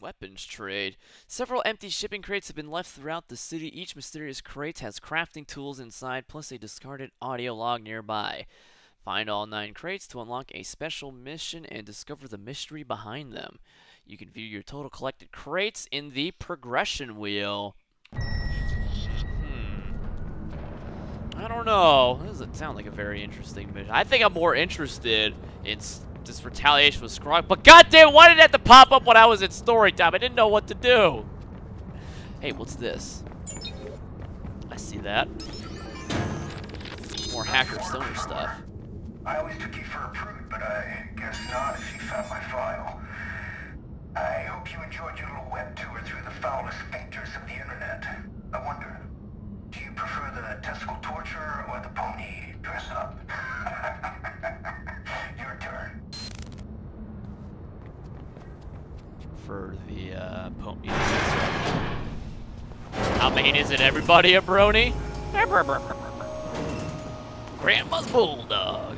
Weapons trade. Several empty shipping crates have been left throughout the city. Each mysterious crate has crafting tools inside, plus a discarded audio log nearby. Find all nine crates to unlock a special mission and discover the mystery behind them. You can view your total collected crates in the progression wheel. Hmm. I don't know. This doesn't sound like a very interesting mission. I think I'm more interested in this retaliation with Scrog. But goddamn, why did it have to pop up when I was in story time? I didn't know what to do. Hey, what's this? I see that. More hacker stoner stuff. I always took you for a How main isn't everybody, a brony? Grandma's bulldog.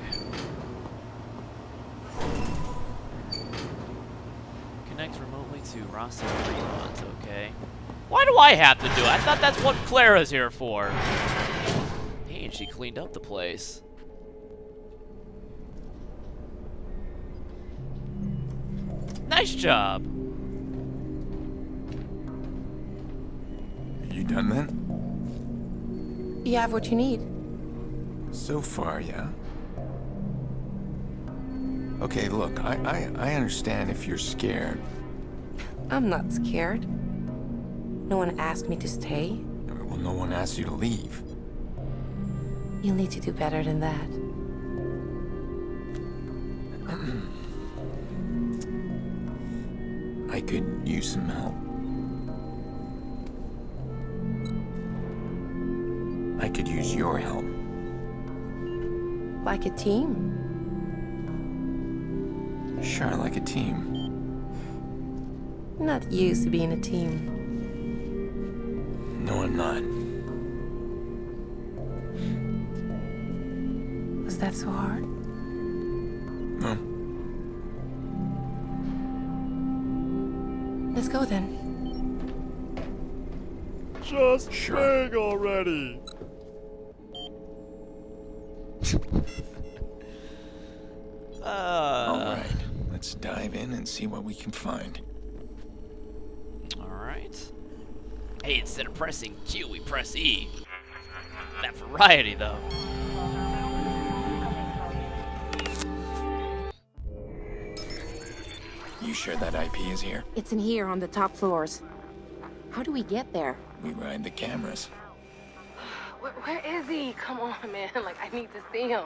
Connect remotely to Rossi Fremont, okay. Why do I have to do it? I thought that's what Clara's here for. Hey, and she cleaned up the place. Nice job. You done then? You have what you need. So far, yeah. Okay, look, I, I, I understand if you're scared. I'm not scared. No one asked me to stay. Well, no one asked you to leave. You'll need to do better than that. I could use some help. I could use your help. Like a team? Sure, like a team. Not used to being a team. No, I'm not. Was that so hard? No. Let's go then. Just Sure. big already. uh, All right, let's dive in and see what we can find. Alright. Hey, instead of pressing Q, we press E. That variety, though. You sure that IP is here? It's in here on the top floors. How do we get there? We ride the cameras. Where, where is he? Come on, man. Like, I need to see him.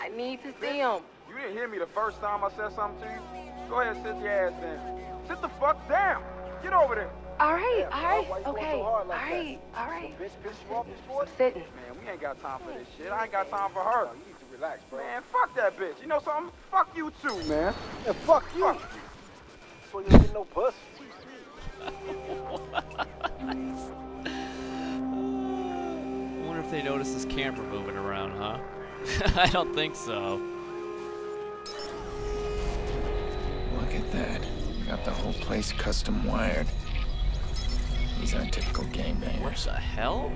I need to see him. You didn't hear me the first time I said something to you? Go ahead, sit your ass down. Sit the fuck down. Get over there. All right, Yeah, all right, why you okay. So hard like all right, that? all right. Bitch, piss you off this? Sitting. Man, we ain't got time for this shit. I ain't got time for her. you need to relax, bro. Man, fuck that bitch. You know something? Fuck you too, man. Yeah, fuck you. Fuck you. So you get no pussy. If they notice this camera moving around, huh? I don't think so. Look at that. Got the whole place custom wired. These aren't typical What gangbangers. the hell?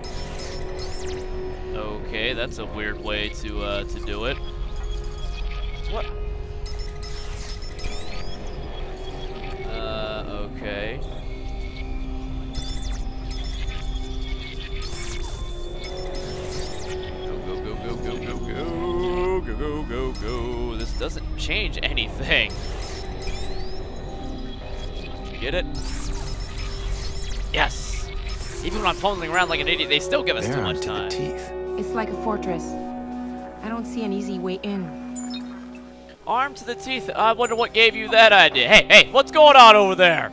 Okay, that's a weird way to uh, to do it. What? Go go go go go. This doesn't change anything. Did you get it? Yes. Even when I'm fumbling around like an idiot, they still give us They're too armed much to the teeth. It's like a fortress. I don't see an easy way in. Armed to the teeth. I wonder what gave you that idea. Hey, hey, what's going on over there?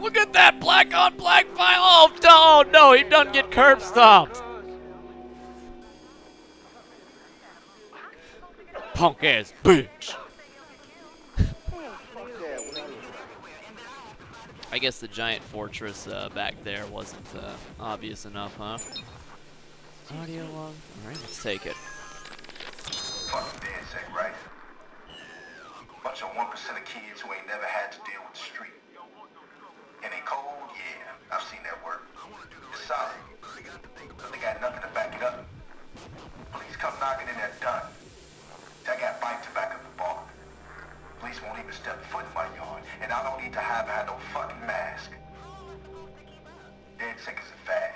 Look at that black on black file. Oh, no, no, he doesn't get curb stomped. punk ass bitch. I guess the giant fortress uh, back there wasn't uh, obvious enough, huh? Audio log. Alright, let's take it. Right? Bunch of 1% of kids who ain't never had to deal with the street. And they cold? Yeah, I've seen that work. It's solid. But they got nothing to back it up. Please come knocking in that door. I got bikes back of the bar. Police won't even step foot in my yard, and I don't need to have had no fucking mask. Dead sick as a fad.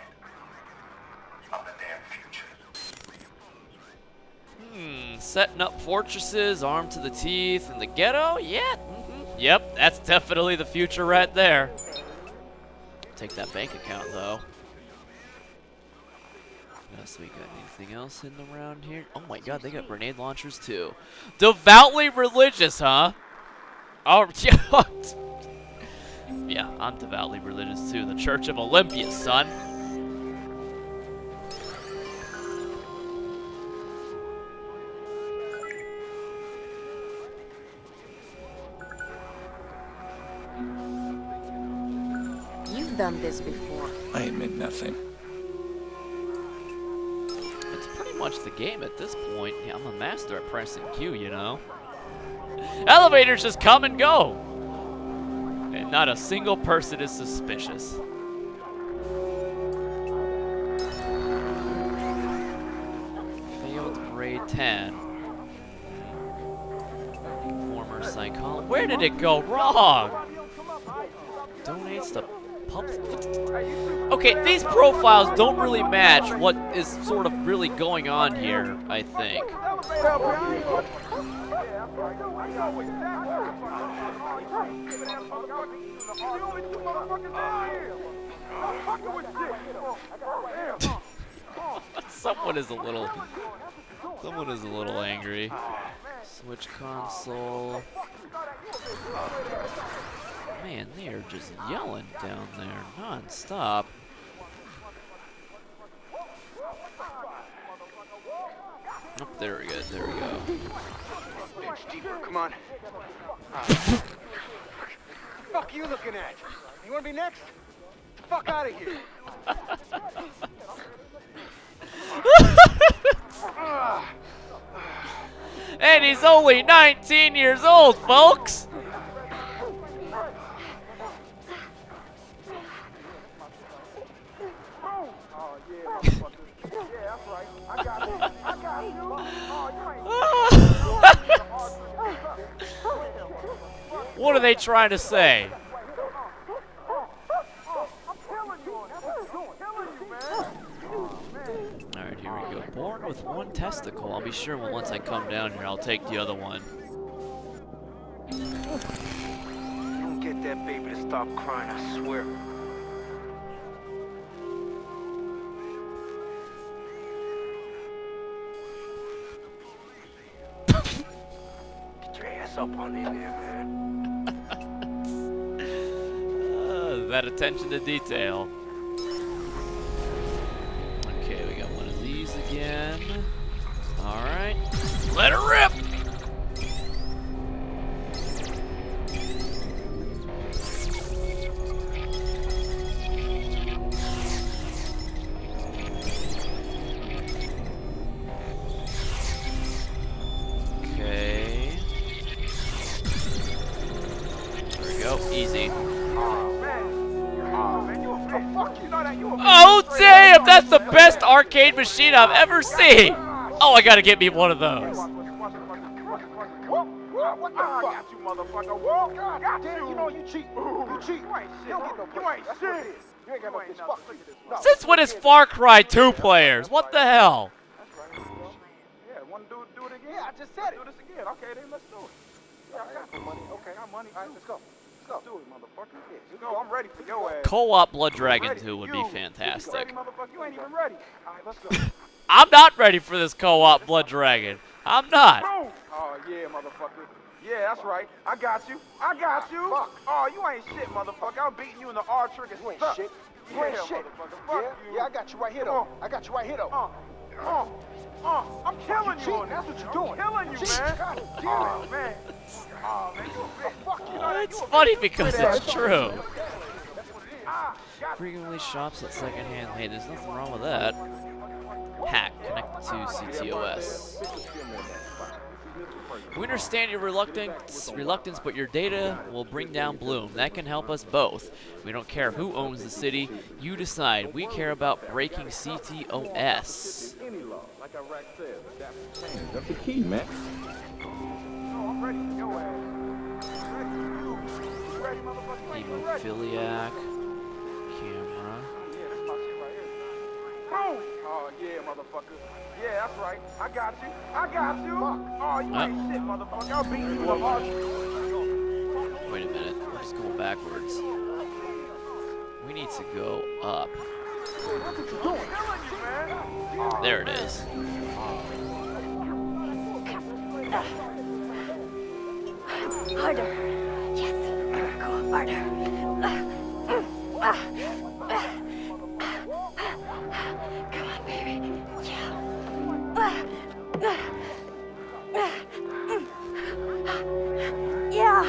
I'm the damn future. Hmm, setting up fortresses, armed to the teeth, in the ghetto? Yeah, mm -hmm. yep, that's definitely the future right there. Take that bank account, though. What else we got? Anything else in around here? Oh my god, they got grenade launchers, too. Devoutly religious, huh? Oh, yeah. yeah, I'm devoutly religious, too. The Church of Olympia, son. You've done this before. I admit nothing. Much the game at this point. Yeah, I'm a master at pressing Q, you know. Elevators just come and go. And not a single person is suspicious. Failed grade 10. Former psychologist. Where did it go wrong? Donates to. Okay, these profiles don't really match what is sort of really going on here, I think. Someone is a little. Someone is a little angry. Switch console. Man, they are just yelling down there non-stop. Oh, there we go, there we go. Bitch, deeper, come on. Ah. fuck you looking at? You wanna be next? Fuck out of here. And he's only 19 years old, folks! They trying to say? I'm killing you. That's what you're doing. Killing you, man. Alright, here we go. Born with one testicle. I'll be sure when once I come down here, I'll take the other one. Don't get that baby to stop crying, I swear. Get your ass up on in there, that attention to detail. Okay, we got one of these again. Alright. Let it rip! Machine I've ever seen. Oh, I gotta get me one of those. You, you. Cheat. You cheat. You ain't. That's. Since when is Far Cry 2 players? What the hell? Yeah, want to do, do it again? Yeah, I just said it. Do this again. Okay, then let's do it. Yeah, I got the money. Okay, I got money. All right, let's go. Let's. Do it, motherfucker. Yeah, let's go. I'm ready for your ass. Co-op Blood Dragon Ready. 2 would be fantastic. ready. You ain't even ready. All right, let's go. I'm not ready for this co-op Blood Dragon. I'm not. Oh, yeah, motherfucker. Yeah, that's right. I got you. I got you. Fuck. Oh, you ain't shit, motherfucker. I'm beating you in the R trigger You ain't stuff. shit. You yeah, ain't shit. motherfucker. Fuck yeah, you. yeah, I got you right here Come though. I got you right here though. Uh, uh, uh, I'm killing you, cheating. on this. That's what you're I'm doing. killing you, Cheating. man. God damn it. Oh, man, you a bitch. Fuck you. know that It's funny because it's true. Frequently shops at secondhand. Hey, there's nothing wrong with that. Hack connected to CTOS. We understand your reluctance, reluctance, but your data will bring down Blume. That can help us both. We don't care who owns the city. You decide. We care about breaking CTOS. any law, like Iraq said. That's That's the key, man. Hemophiliac. Camera. Yeah, that's my shit right here. Boom! Oh, yeah, motherfucker. Yeah, that's right. I got you. I got you. Oh, you ain't shit, motherfucker. I'll beat you up. I'll- Wait a minute. We're just going backwards. We need to go up. Killing you, man. There it is. Oh. Harder. Yes. Go harder. Come on, baby. Yeah.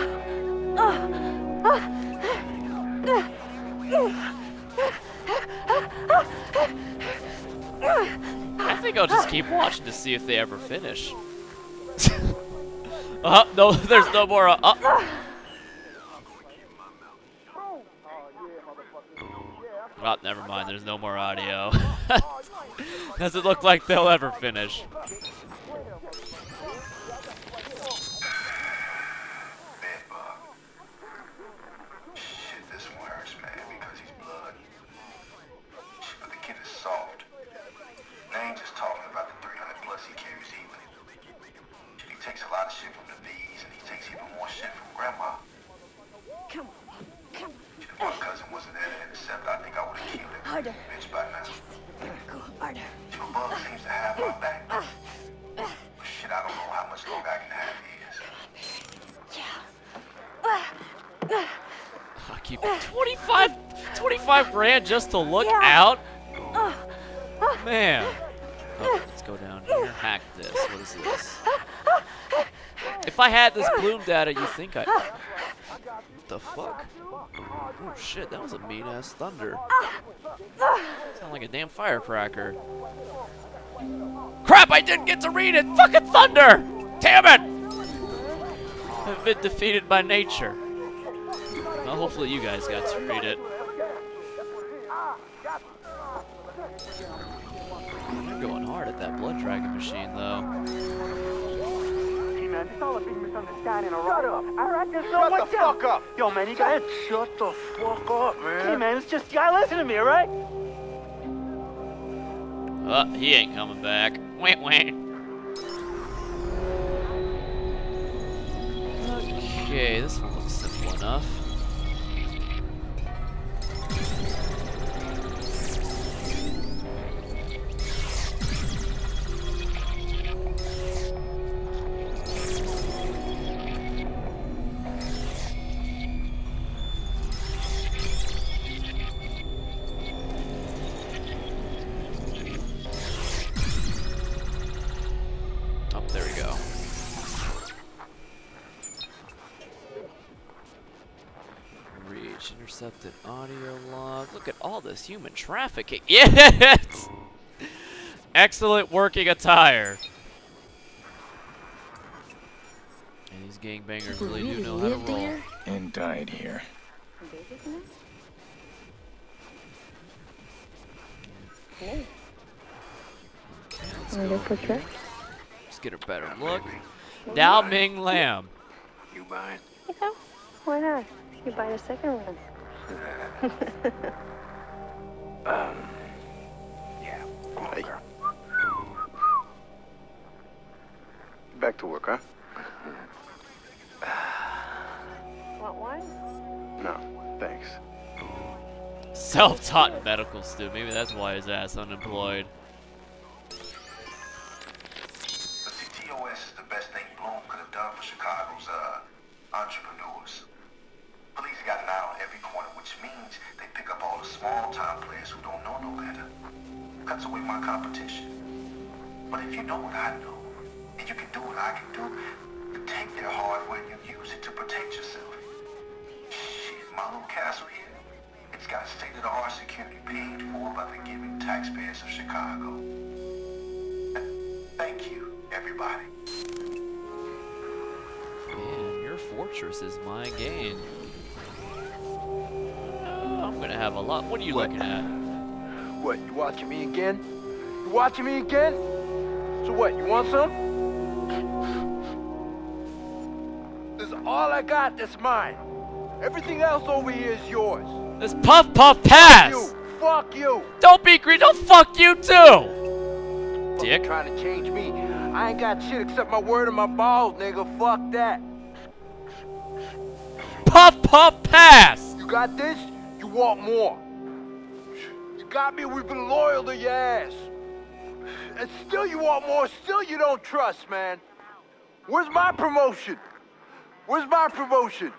Yeah. I think I'll just keep watching to see if they ever finish. uh, no, there's no more. Uh, uh. Oh, never mind. There's no more audio. Doesn't look like they'll ever finish. 25 grand just to look Yeah. out. Uh, uh, Man. Uh, oh, let's go down here. Hack this. What is this? If I had this Blume data, you think I? What the fuck? Oh shit, that was a mean ass thunder. Sound like a damn firecracker. Crap! I didn't get to read it. Fucking thunder! Damn it! I've been defeated by nature. Well, hopefully you guys got to read it. They're going hard at that blood dragon machine, though. Hey man, it's all a big misunderstanding, alright? Shut up. Alright, there's no Shut one the fuck up. Yo man, you got Shut the fuck up, man. Hey man, it's just you gotta listen to me, alright? Uh, he ain't coming back. Wait, wait. Okay, this one looks simple enough. Intercepted audio log. Look at all this human trafficking. Yes! Excellent working attire. And these gangbangers really do know how to roll. here? And died here. Let's go. Let's get a better look. Dao Ming Lam. You buying? Yeah, why not? You buy a second one. Yeah. Hey. Back to work, huh? Want one? No, thanks. Self-taught medical student. Maybe that's why his ass unemployed. But see, TOS is the best thing Blume could have done for Chicago's uh, entrepreneurs. Police got an eye on every corner, which means they pick up all the small-time players who don't know no better. Cuts away my competition. But if you know what I know, and you can do what I can do, you take their hardware and you use it to protect yourself. Shit, my little castle here, it's got state-of-the-art security paid for by the giving taxpayers of Chicago. Thank you, everybody. Man, your fortress is my gain. I'm gonna have a lot. What are you looking at? What, you watching me again? You watching me again? So what, you want some? This is all I got that's mine. Everything else over here is yours. This Puff Puff Pass! You. Fuck you. Don't be green, don't fuck you too! Dick. Trying to change me. I ain't got shit except my word and my balls, nigga. Fuck that. Puff Puff Pass! You got this, you want more. You got me, we've been loyal to your ass. And still you want more, still you don't trust, man. Where's my promotion? Where's my promotion?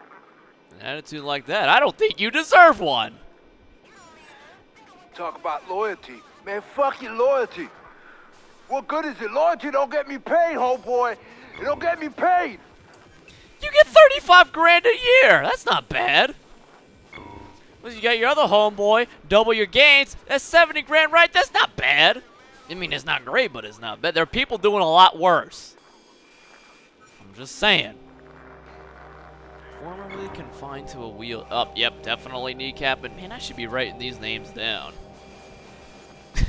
An attitude like that, I don't think you deserve one. Talk about loyalty. Man, fuck your loyalty. What good is it? Loyalty don't get me paid, homeboy. It don't get me paid. You get 35 grand a year. That's not bad. Well, you got your other homeboy, double your gains. That's 70 grand, right? That's not bad. I mean, it's not great, but it's not bad. There are people doing a lot worse. I'm just saying. Formerly confined to a wheel. Up, yep, definitely kneecapping. Man, I should be writing these names down.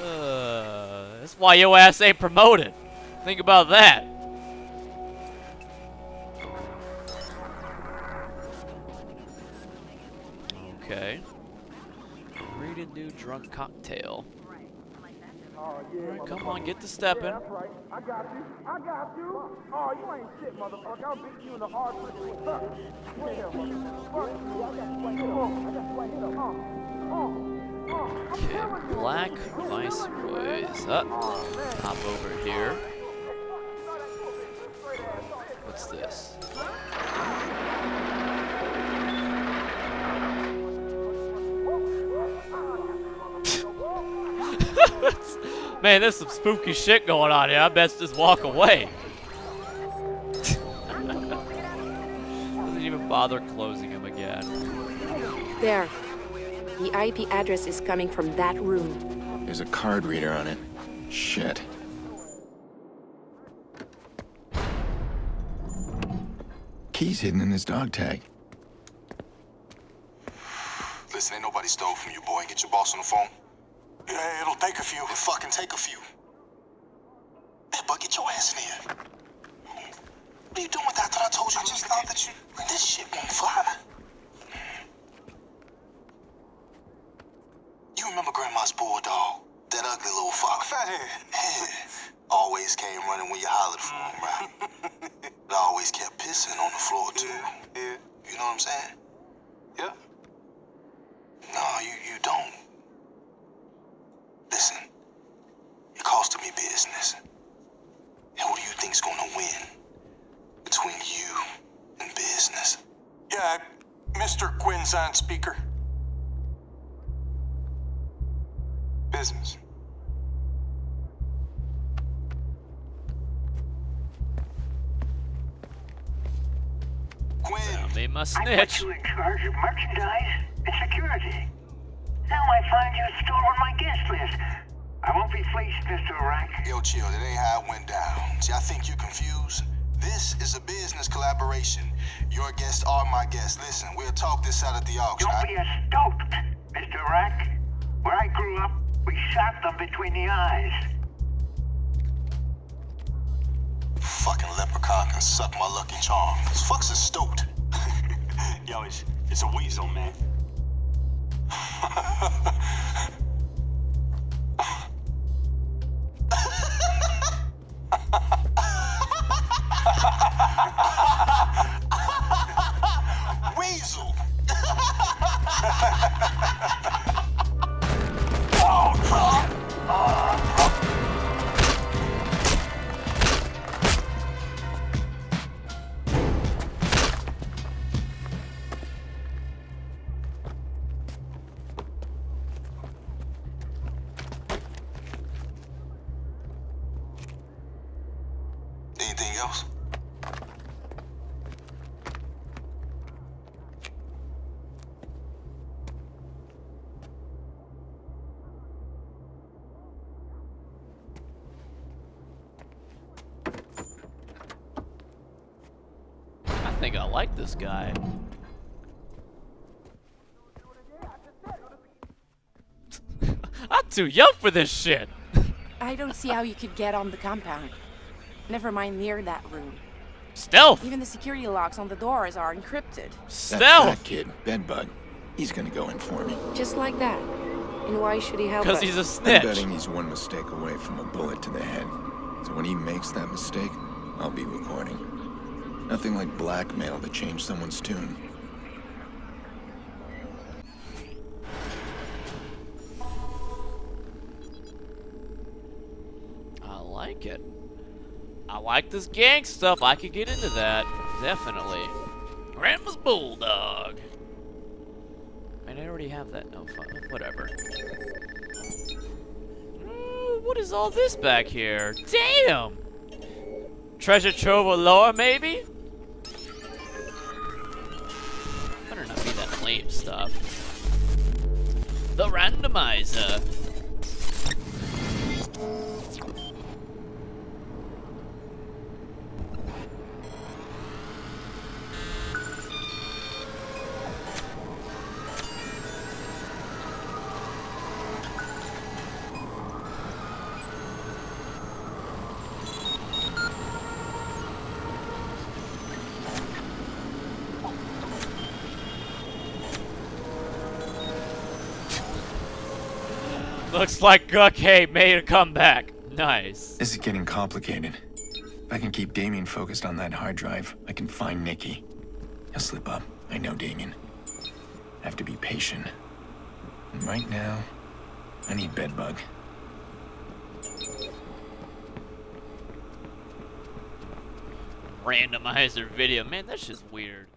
uh, that's why your ass ain't promoted. Think about that. Okay. Read a new drunk cocktail. Alright, come on, get to stepping. That's right. I got you. I got you. Oh, you ain't shit, motherfucker. I'll beat you in the hard pussy. What's up? What's up, motherfucker? I got you right here. I got you right here. Uh, uh. Okay, black viceroys. Up. Hop over here. What's this? Man, there's some spooky shit going on here. I best just walk away. Doesn't even bother closing him again. There. The IP address is coming from that room. There's a card reader on it. Shit. Key's hidden in his dog tag. Listen, ain't nobody stole from you, boy. Get your boss on the phone. Yeah, it'll take a few. It'll fucking take a few. Hey, but get your ass in here. What are you doing with that? I thought I told you. I just thought that you... This shit won't fly. You remember Grandma's bulldog? That ugly little fuck. Fathead. always came running when you hollered for him, right? but always kept pissing on the floor, too. Yeah. You know what I'm saying? Yeah. No, you, you don't. Listen, it costing me business. And who do you think's gonna win between you and business? Yeah, Mr. Quinn's on speaker. Business. Quinn. Found me my I put you in charge of merchandise and security. Find you stolen my guest list. I won't be fleeced, Mr. Iraq. Yo, chill. That ain't how it went down. See, I think you're confused. This is a business collaboration. Your guests are my guests. Listen, we'll talk this out at the auction. Don't be a stoked, Mr. Iraq. Where I grew up, we shot them between the eyes. Fucking leprechaun can suck my lucky charm. This fuck's a stoked. Yo, it's, it's a weasel, man. think I like this guy. I'm too young for this shit. I don't see how you could get on the compound. Never mind near that room. Stealth. Even the security locks on the doors are encrypted. Stealth! That Stealth. fat kid, Bedbug. He's gonna go in for me. Just like that. And why should he help? Because he's a I'm snitch. betting he's one mistake away from a bullet to the head. So when he makes that mistake, I'll be recording. Nothing like blackmail to change someone's tune. I like it. I like this gang stuff. I could get into that. Definitely. Grandma's Bulldog. And I already have that. No fun. Whatever. What is all this back here? Damn! Treasure trove of lore, maybe? Stuff. The randomizer. Looks like Guck made a comeback. Nice. This is getting complicated. If I can keep Damien focused on that hard drive, I can find Nicky. He'll slip up. I know Damien. I have to be patient. And right now, I need Bedbug. Randomizer video. Man, that's just weird.